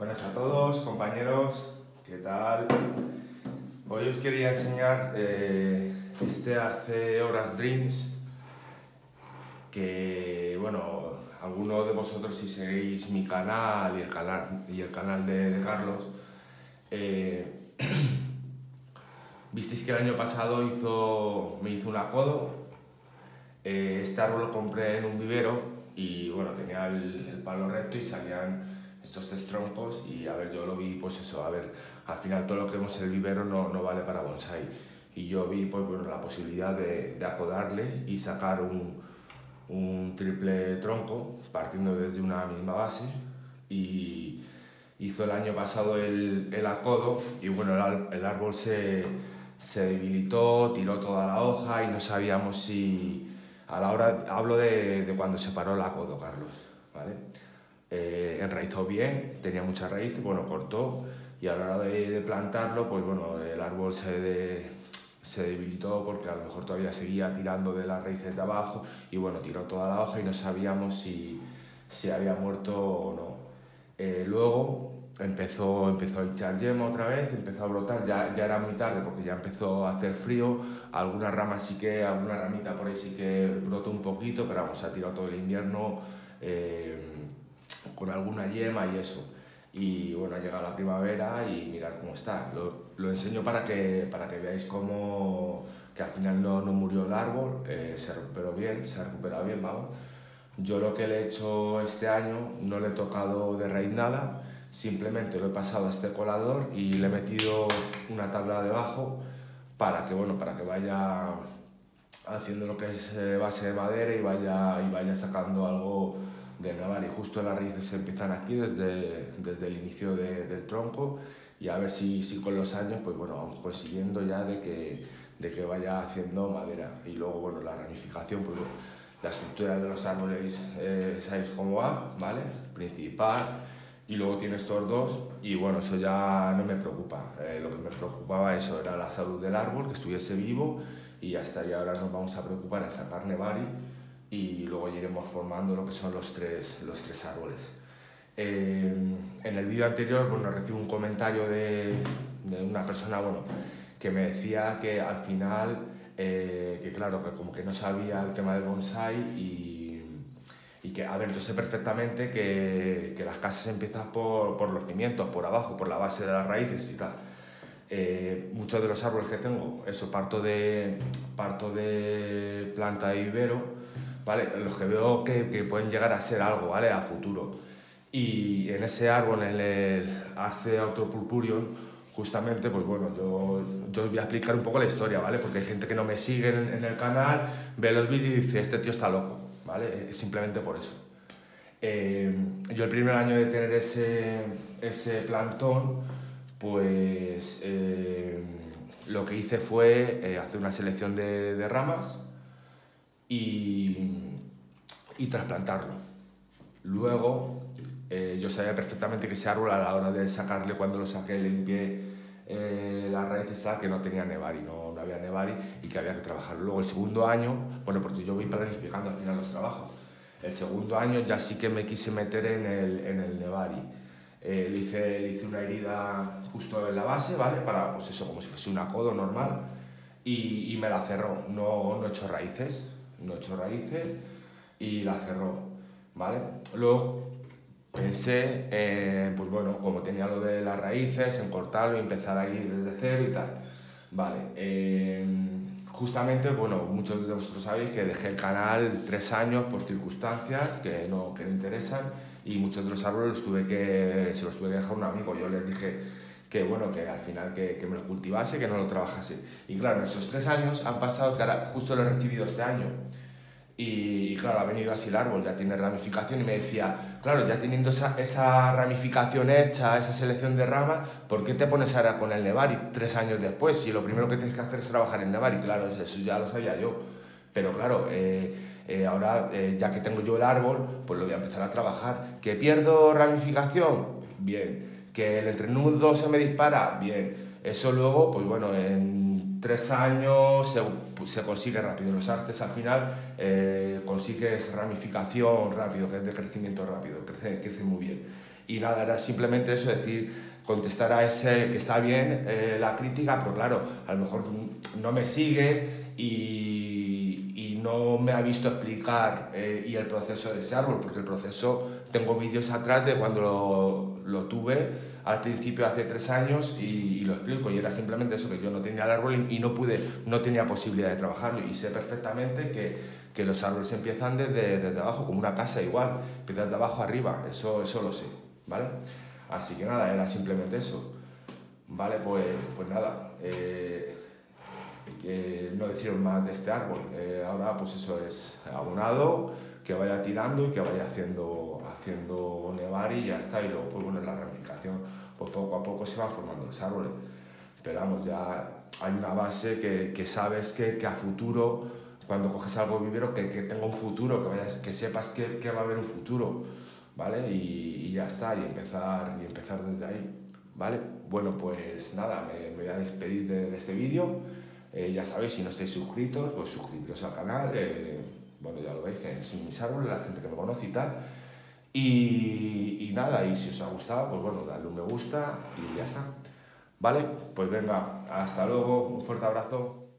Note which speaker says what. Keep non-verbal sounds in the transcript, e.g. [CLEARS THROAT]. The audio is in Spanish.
Speaker 1: Buenas a todos, compañeros, ¿qué tal? Hoy os quería enseñar eh, este Hace Horas Dreams, que, bueno, algunos de vosotros si seguís mi canal y el canal, y el canal de, Carlos, eh, [CLEARS THROAT] visteis que el año pasado hizo, me hizo un acodo, eh, este árbol lo compré en un vivero y, bueno, tenía el, el palo recto y salían estos tres troncos y a ver, yo lo vi, pues eso, a ver, al final todo lo que vemos en el vivero no, no vale para bonsai. Y yo vi, pues bueno, la posibilidad de, de acodarle y sacar un, un, triple tronco partiendo desde una misma base y hizo el año pasado el, el acodo y bueno, el, el árbol se, se debilitó, tiró toda la hoja y no sabíamos si... A la hora, hablo de, de cuando se paró el acodo, Carlos, ¿vale? Eh, enraizó bien, tenía mucha raíz, bueno, cortó y a la hora de, plantarlo, pues bueno, el árbol se, se debilitó porque a lo mejor todavía seguía tirando de las raíces de abajo y bueno, tiró toda la hoja y no sabíamos si, si había muerto o no. Eh, luego empezó, empezó a echar yema otra vez, empezó a brotar, ya, ya era muy tarde porque ya empezó a hacer frío, algunas ramas sí que, alguna ramita por ahí sí que brotó un poquito, pero vamos, se ha tirado todo el invierno. Eh, con alguna yema y eso. Y bueno, ha llegado la primavera y mirad cómo está. Lo, lo enseño para que, para que veáis cómo que al final no, no murió el árbol, eh, se recuperó bien, se ha recuperado bien, vamos. Yo lo que le he hecho este año no le he tocado de raíz nada, simplemente lo he pasado a este colador y le he metido una tabla debajo para que, bueno, para que vaya haciendo lo que es eh, base de madera y vaya, y vaya sacando algo de naval y justo las raíces empiezan aquí desde, desde el inicio de, del tronco y a ver si, si con los años pues bueno vamos consiguiendo ya de que, de que vaya haciendo madera. Y luego bueno la ramificación pues la estructura de los árboles eh, sabéis cómo va vale principal. Y luego tiene estos dos y bueno eso ya no me preocupa. Eh, lo que me preocupaba eso era la salud del árbol que estuviese vivo y hasta ahí ahora nos vamos a preocupar en sacar nevari y luego iremos formando lo que son los tres, los tres árboles. Eh, en el vídeo anterior bueno, recibo un comentario de, de, una persona bueno, que me decía que al final, eh, que claro, que como que no sabía el tema del bonsai y, y que, a ver, yo sé perfectamente que, que las casas empiezan por, por, los cimientos, por abajo, por la base de las raíces y tal. Eh, muchos de los árboles que tengo, eso, parto de, parto de planta de vivero, ¿vale? Los que veo que, que, pueden llegar a ser algo, ¿vale? A futuro. Y en ese árbol, en el Arce Autopurpurion, justamente, pues bueno, yo, yo voy a explicar un poco la historia, ¿vale? Porque hay gente que no me sigue en, en el canal, ve los vídeos y dice, este tío está loco, ¿vale? Simplemente por eso. Eh, yo el primer año de tener ese, ese plantón, pues eh, lo que hice fue eh, hacer una selección de, de ramas, y, y trasplantarlo. Luego, eh, yo sabía perfectamente que ese árbol a la hora de sacarle, cuando lo saqué, limpié eh, las raíces, que no tenía nevari, no, no había nevari y que había que trabajarlo. Luego, el segundo año, bueno, porque yo voy planificando al final los trabajos. El segundo año ya sí que me quise meter en el, en el nevari. Eh, le, hice, le hice una herida justo en la base, ¿vale? Para, pues eso, como si fuese un acodo normal. Y, y me la cerró, no, no he hecho raíces no echó raíces y la cerró, ¿vale? Luego pensé, eh, pues bueno, como tenía lo de las raíces, en cortarlo y empezar a ir desde cero y tal. Vale, eh, justamente, bueno, muchos de vosotros sabéis que dejé el canal tres años por circunstancias que no, que no interesan y muchos de los árboles tuve que, se los tuve que dejar a un amigo. Yo les dije que bueno, que al final que, que, me lo cultivase, que no lo trabajase. Y claro, esos tres años han pasado, que ahora justo lo he recibido este año. Y, y, claro, ha venido así el árbol, ya tiene ramificación y me decía, claro, ya teniendo esa, esa ramificación hecha, esa selección de ramas, ¿por qué te pones ahora con el Nevari tres años después? Si lo primero que tienes que hacer es trabajar en Nevari, claro, eso ya lo sabía yo. Pero claro, eh, eh, ahora eh, ya que tengo yo el árbol, pues lo voy a empezar a trabajar. ¿Que pierdo ramificación? Bien que el entrenudo se me dispara, bien. Eso luego, pues bueno, en tres años se, pues se consigue rápido. Los artes al final eh, consigues ramificación rápido, que es de crecimiento rápido, crece, crece muy bien. Y nada, era simplemente eso, decir, contestar a ese que está bien eh, la crítica, pero claro, a lo mejor no me sigue y no me ha visto explicar eh, y el proceso de ese árbol, porque el proceso, tengo vídeos atrás de cuando lo, tuve al principio hace tres años y, lo explico y era simplemente eso, que yo no tenía el árbol y, no pude, no tenía posibilidad de trabajarlo y sé perfectamente que, que los árboles empiezan desde, desde, abajo, como una casa igual, empiezan de abajo arriba, eso, eso lo sé, ¿vale? Así que nada, era simplemente eso. Vale, pues, pues nada, eh, no deciros más de este árbol. Eh, ahora pues eso es abonado, que vaya tirando y que vaya haciendo, haciendo nevar y ya está. Y luego pues bueno, en la ramificación pues poco a poco se van formando los árboles. Pero vamos, ya hay una base que, que sabes que, que, a futuro, cuando coges algo vivero, que, que tenga un futuro, que, vayas, que sepas que, que va a haber un futuro. ¿vale? Y, y, ya está, y empezar, y empezar desde ahí, ¿vale? Bueno, pues nada, me, me voy a despedir de, de este vídeo. Eh, ya sabéis, si no estáis suscritos, pues suscribiros al canal. Eh, bueno, ya lo veis, que mis árboles, la gente que me conoce y tal. Y, y, nada, y si os ha gustado, pues bueno, dadle un me gusta y ya está. ¿Vale? Pues venga, hasta luego, un fuerte abrazo.